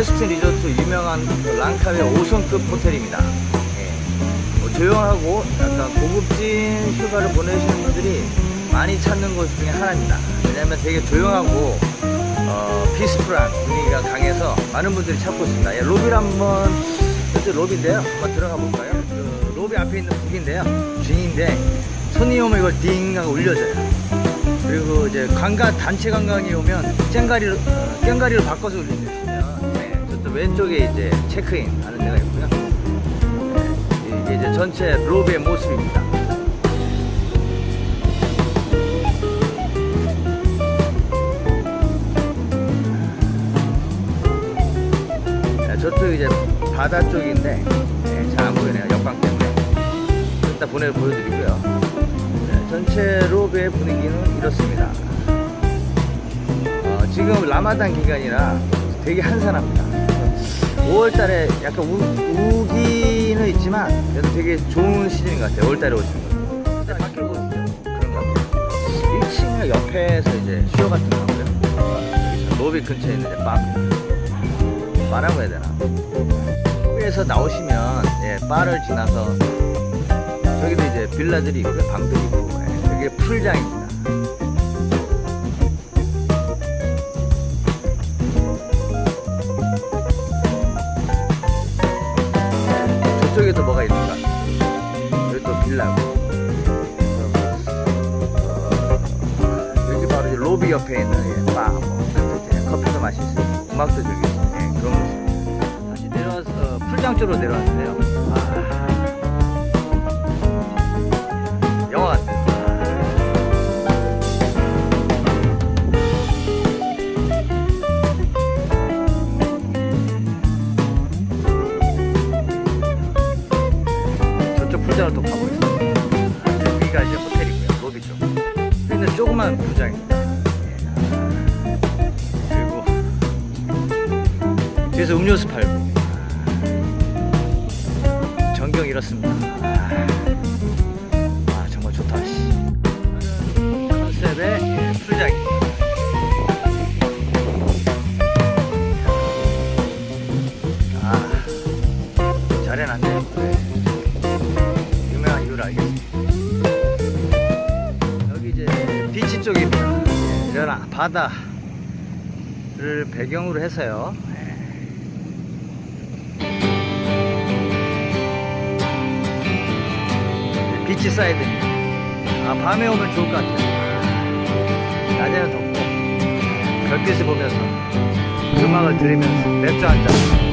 웨스틴 리조트 유명한 랑카위 5성급 호텔입니다. 예. 뭐 조용하고 약간 고급진 휴가를 보내시는 분들이 많이 찾는 곳 중에 하나입니다. 왜냐면 되게 조용하고 어, peaceful한 분위기가 강해서 많은 분들이 찾고 있습니다. 예, 로비를 한번 이제 로비인데요. 한번 들어가 볼까요? 그 로비 앞에 있는 북인데요. 징인데 손님 오면 이걸 띵 하고 울려줘요. 그리고 이제 관광 단체 관광이 오면 쨍가리를 어, 깽가리를 바꿔서 울린대요. 네, 저쪽 왼쪽에 이제 체크인 하는 데가 있고요. 네, 이게 이제 전체 로비의 모습입니다. 자, 저쪽 이제 바다 쪽인데 네, 잘안 보이네요 역광 때문에 일단 보내 보여드리고요 네, 전체 로비의 분위기는 이렇습니다 어, 지금 라마단 기간이라 되게 한산합니다 5월달에 약간 우, 우기는 있지만 그래도 되게 좋은 시즌인 것 같아요. 5월달에 오시는 분. 일단 밖을 보시죠 그런 것 같아요. 1층 옆에서 이제 쇼 같은 거 하고요. 여기서 로비 근처에 있는 이제 바입니다 바라고 해야 되나? 위에서 나오시면 예, 바를 지나서 저기도 이제 빌라들이 있고요. 방들이 있고 예, 여기 풀장입 로비 옆에 있는 예, 바 뭐, 이제 커피도 마실 수 있고 음악도 즐길 수 있고 예, 그런 곳입니다 다시 내려와서 어, 풀장 쪽으로 내려왔는데요. 아, 영화 같아요 풀장을 또 가보겠습니다. 아, 여기가 이제 호텔이고요. 로비 쪽. 여기는 조그만 풀장입니다 뒤에서 음료수 팔고. 전경 이렇습니다. 아, 아, 정말 좋다 씨. 컨셉의 예, 풀장입니다 아 잘 해놨네요 네. 유명한 이유를 알겠습니다. 여기 이제 beach 쪽입니다 예, 이런 바다를 배경으로 해서요 예. beach side입니다 아 밤에 오면 좋을 것 같아요 낮에는 덥고 별빛을 보면서 음악을 들으면서 맥주 한 잔